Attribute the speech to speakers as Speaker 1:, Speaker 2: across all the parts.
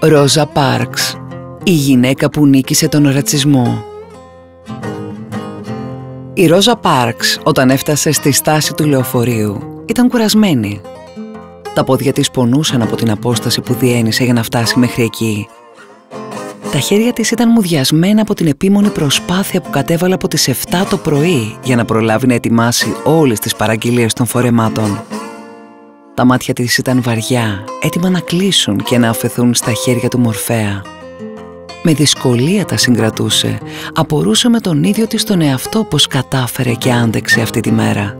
Speaker 1: Ρόζα Πάρξ, η γυναίκα που νίκησε τον ρατσισμό. Η Ρόζα Πάρξ όταν έφτασε στη στάση του λεωφορείου ήταν κουρασμένη. Τα πόδια της πονούσαν από την απόσταση που διένυσε για να φτάσει μέχρι εκεί. Τα χέρια της ήταν μουδιασμένα από την επίμονη προσπάθεια που κατέβαλε από τις 7 το πρωί για να προλάβει να ετοιμάσει όλες τις παραγγελίες των φορεμάτων. Τα μάτια της ήταν βαριά, έτοιμα να κλείσουν και να αφαιθούν στα χέρια του Μορφέα. Με δυσκολία τα συγκρατούσε, απορούσε με τον ίδιο της τον εαυτό πως κατάφερε και άντεξε αυτή τη μέρα.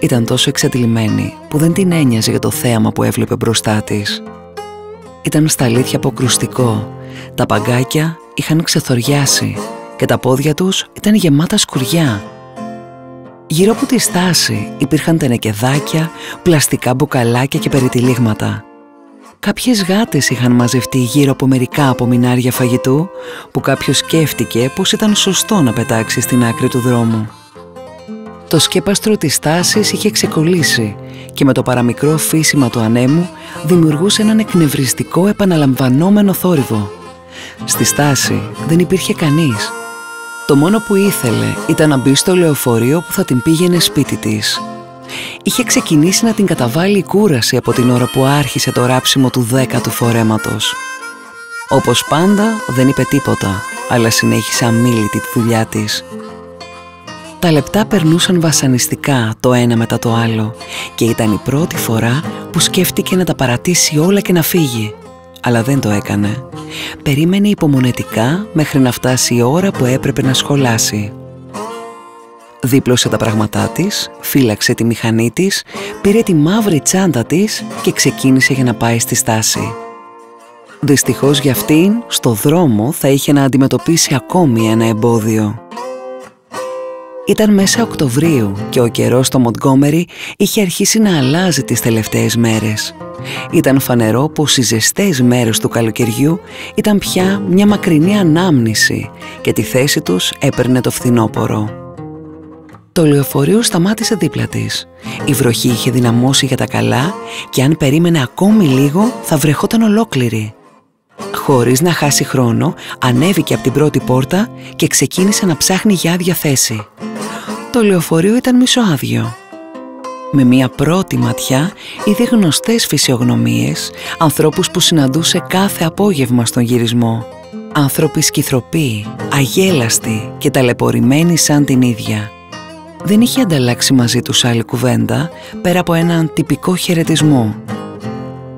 Speaker 1: Ήταν τόσο εξαντλημένη που δεν την ένοιαζε για το θέαμα που έβλεπε μπροστά της. Ήταν στα αλήθεια αποκρουστικό. Τα παγκάκια είχαν ξεθοριάσει και τα πόδια τους ήταν γεμάτα σκουριά Γύρω από τη στάση υπήρχαν τενεκεδάκια, πλαστικά μπουκαλάκια και περιτυλίγματα. Κάποιες γάτες είχαν μαζευτεί γύρω από μερικά απομεινάρια φαγητού που κάποιος σκέφτηκε πως ήταν σωστό να πετάξει στην άκρη του δρόμου. Το σκέπαστρο της στάσης είχε ξεκολλήσει και με το παραμικρό φύσιμα του ανέμου δημιουργούσε έναν εκνευριστικό επαναλαμβανόμενο θόρυβο. Στη στάση δεν υπήρχε κανείς το μόνο που ήθελε ήταν να μπει στο λεωφορείο που θα την πήγαινε σπίτι της. Είχε ξεκινήσει να την καταβάλει η κούραση από την ώρα που άρχισε το ράψιμο του δέκατου φορέματος. Όπως πάντα δεν είπε τίποτα, αλλά συνέχισε αμήλυτη τη δουλειά της. Τα λεπτά περνούσαν βασανιστικά το ένα μετά το άλλο και ήταν η πρώτη φορά που σκέφτηκε να τα παρατήσει όλα και να φύγει αλλά δεν το έκανε. Περίμενε υπομονετικά μέχρι να φτάσει η ώρα που έπρεπε να σχολάσει. Δίπλωσε τα πράγματά της, φύλαξε τη μηχανή της, πήρε τη μαύρη τσάντα της και ξεκίνησε για να πάει στη στάση. Δυστυχώς για αυτήν, στο δρόμο θα είχε να αντιμετωπίσει ακόμη ένα εμπόδιο. Ήταν μέσα Οκτωβρίου και ο καιρός στο Μοντγκόμερι είχε αρχίσει να αλλάζει τις τελευταίες μέρες. Ήταν φανερό πως οι ζεστές μέρες του καλοκαιριού ήταν πια μια μακρινή ανάμνηση και τη θέση τους έπαιρνε το φθινόπορο. Το λεωφορείο σταμάτησε δίπλα της. Η βροχή είχε δυναμώσει για τα καλά και αν περίμενε ακόμη λίγο θα βρεχόταν ολόκληρη. Χωρίς να χάσει χρόνο, ανέβηκε από την πρώτη πόρτα και ξεκίνησε να ψάχνει για άδεια θέση. Το λεωφορείο ήταν μισοάδιο. Με μία πρώτη ματιά είδε γνωστές φυσιογνωμίες, ανθρώπους που συναντούσε κάθε απόγευμα στον γυρισμό. Άνθρωποι σκυθροποί, αγέλαστοι και ταλαιπωρημένοι σαν την ίδια. Δεν είχε ανταλλάξει μαζί τους άλλη κουβέντα πέρα από έναν τυπικό χαιρετισμό.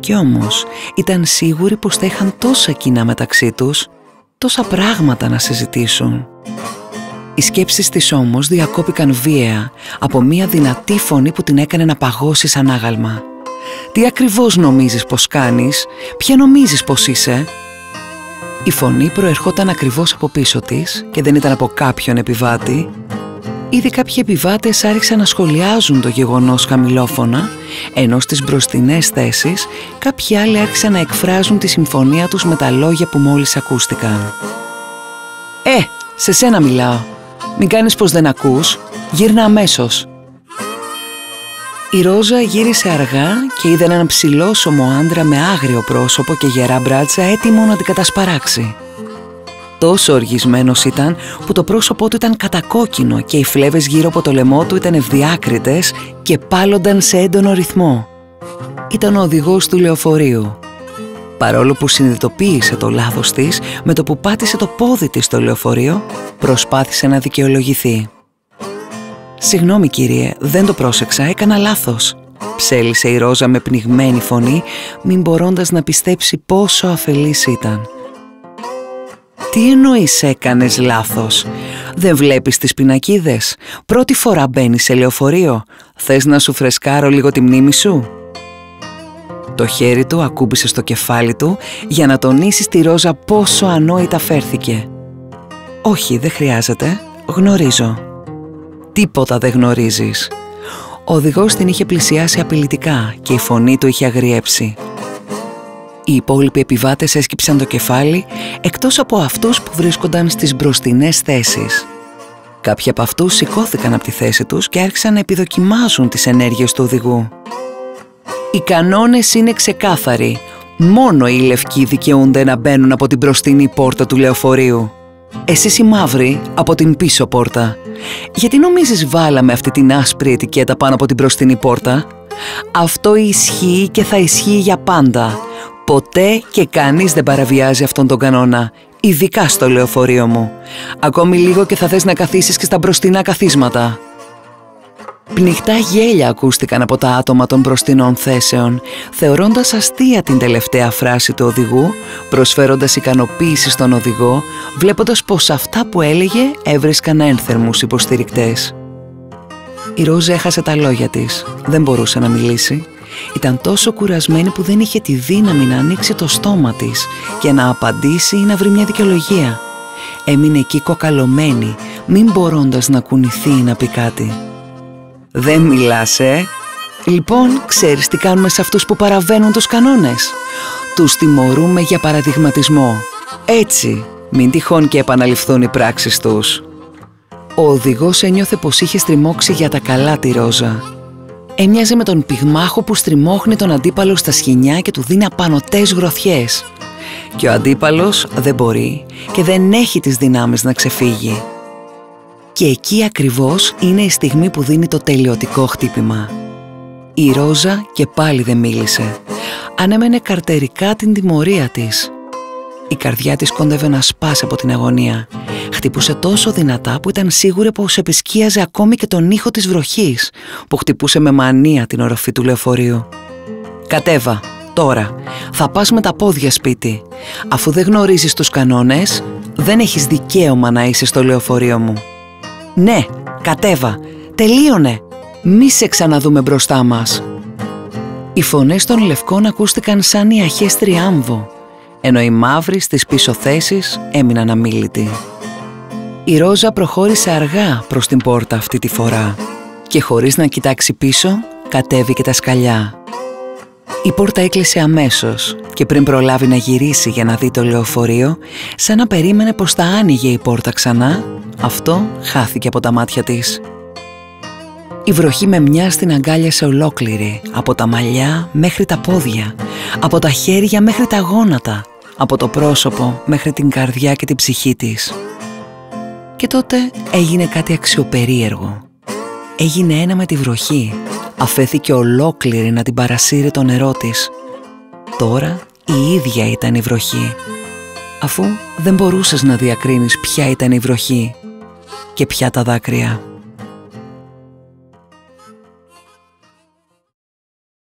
Speaker 1: Κι όμως ήταν σίγουροι πως θα είχαν τόσα κοινά μεταξύ τους, τόσα πράγματα να συζητήσουν. Οι σκέψεις της όμως διακόπηκαν βία από μια δυνατή φωνή που την έκανε να παγώσει σαν άγαλμα. «Τι ακριβώς νομίζεις πως κάνεις, ποια νομίζεις πως είσαι» Η φωνή προερχόταν ακριβώς από πίσω της και δεν ήταν από κάποιον επιβάτη. Ήδη κάποιοι επιβάτες άρχισαν να σχολιάζουν το γεγονός χαμηλόφωνα, ενώ στις μπροστινές θέσεις κάποιοι άλλοι άρχισαν να εκφράζουν τη συμφωνία τους με τα λόγια που μόλις ακούστηκαν. «Ε, σε σένα μιλάω», μην κάνεις πως δεν ακούς, γύρνα αμέσως. Η Ρόζα γύρισε αργά και είδε έναν ψηλόσωμο άντρα με άγριο πρόσωπο και γερά μπράτσα έτοιμο να την κατασπαράξει. Τόσο οργισμένος ήταν που το πρόσωπό του ήταν κατακόκκινο και οι φλέβες γύρω από το λαιμό του ήταν ευδιάκριτες και πάλονταν σε έντονο ρυθμό. Ήταν ο οδηγός του λεωφορείου Παρόλο που συνειδητοποίησε το λάθος της, με το που πάτησε το πόδι της στο λεωφορείο, προσπάθησε να δικαιολογηθεί. «Συγγνώμη κύριε, δεν το πρόσεξα, έκανα λάθος», ψέλισε η Ρόζα με πνιγμένη φωνή, μην μπορώντας να πιστέψει πόσο αφελής ήταν. «Τι εννοείς έκανες λάθος, δεν βλέπεις τις πινακίδες, πρώτη φορά μπαίνεις σε λεωφορείο, θες να σου φρεσκάρω λίγο τη μνήμη σου» Το χέρι του ακούμπησε στο κεφάλι του για να τονίσει στη Ρόζα πόσο ανόητα φέρθηκε. «Όχι, δεν χρειάζεται. Γνωρίζω». «Τίποτα δεν γνωρίζεις». Ο οδηγός την είχε πλησιάσει απειλητικά και η φωνή του είχε αγριέψει. Οι υπόλοιποι επιβάτες έσκυψαν το κεφάλι εκτός από αυτούς που βρίσκονταν στις μπροστινές θέσεις. Κάποιοι από αυτούς σηκώθηκαν από τη θέση τους και άρχισαν να επιδοκιμάζουν τις ενέργειες του οδηγού. Οι κανόνες είναι ξεκάθαροι. Μόνο οι λευκοί δικαιούνται να μπαίνουν από την μπροστινή πόρτα του λεωφορείου. Εσείς οι μαύροι από την πίσω πόρτα. Γιατί νομίζεις βάλαμε αυτή την άσπρη ετικέτα πάνω από την μπροστινή πόρτα; Αυτό ισχύει και θα ισχύει για πάντα. Ποτέ και κανείς δεν παραβιάζει αυτόν τον κανόνα. Ειδικά στο λεωφορείο μου. Ακόμη λίγο και θα θες να καθίσεις και στα μπροστινά καθίσματα. Πνιχτά γέλια ακούστηκαν από τα άτομα των μπροστινών θέσεων, θεωρώντας αστεία την τελευταία φράση του οδηγού, προσφέροντας ικανοποίηση στον οδηγό, βλέποντας πως αυτά που έλεγε έβρισκαν ένθερμους υποστηρικτές. Η Ρόζα έχασε τα λόγια της. Δεν μπορούσε να μιλήσει. Ήταν τόσο κουρασμένη που δεν είχε τη δύναμη να ανοίξει το στόμα της και να απαντήσει ή να βρει μια δικαιολογία. Έμεινε εκεί κοκαλωμένη, μην μπορώντας να κουνηθεί ή να πει κάτι. Δεν μιλάς, ε; Λοιπόν, ξέρεις τι κάνουμε σε αυτούς που παραβαίνουν τους κανόνες; Τους τιμωρούμε για παραδειγματισμό. Έτσι, μην τυχόν και επαναληφθούν οι πράξεις τους. Ο οδηγός ένιωθε πως είχε στριμώξει για τα καλά τη Ρόζα. Έμοιαζε με τον πυγμάχο που στριμώχνει τον αντίπαλο στα σχοινιά και του δίνει απανοτές γροθιές. Και ο αντίπαλος δεν μπορεί και δεν έχει τις δυνάμεις να ξεφύγει. Και εκεί ακριβώς είναι η στιγμή που δίνει το τελειωτικό χτύπημα. Η Ρόζα και πάλι δεν μίλησε. Ανέμενε καρτερικά την τιμωρία της. Η καρδιά της κόντευε να σπάσει από την αγωνία. Χτυπούσε τόσο δυνατά που ήταν σίγουρη πως επισκίαζε ακόμη και τον ήχο της βροχής που χτυπούσε με μανία την οροφή του λεωφορείου. «Κατέβα, τώρα. Θα πας με τα πόδια σπίτι. Αφού δεν γνωρίζεις τους κανόνες, δεν έχεις δικαίωμα να είσαι στο λεωφορείο μου». «Ναι, κατέβα. Τελείωνε. Μη σε ξαναδούμε μπροστά μας». Οι φωνές των λευκών ακούστηκαν σαν η αχές τριάμβο, ενώ οι μαύροι στις πίσω θέσεις έμειναν αμήλυτοι. Η Ρόζα προχώρησε αργά προς την πόρτα αυτή τη φορά και χωρίς να κοιτάξει πίσω κατέβηκε τα σκαλιά. Η πόρτα έκλεισε αμέσως και πριν προλάβει να γυρίσει για να δει το λεωφορείο, σαν να περίμενε πως θα άνοιγε η πόρτα ξανά, αυτό χάθηκε από τα μάτια της. Η βροχή με μια στην αγκάλιασε ολόκληρη, από τα μαλλιά μέχρι τα πόδια, από τα χέρια μέχρι τα γόνατα, από το πρόσωπο μέχρι την καρδιά και την ψυχή της. Και τότε έγινε κάτι αξιοπερίεργο. Έγινε ένα με τη βροχή. Αφέθηκε ολόκληρη να την παρασύρει το νερό της. Τώρα η ίδια ήταν η βροχή. Αφού δεν μπορούσες να διακρίνεις ποια ήταν η βροχή και ποια τα δάκρυα.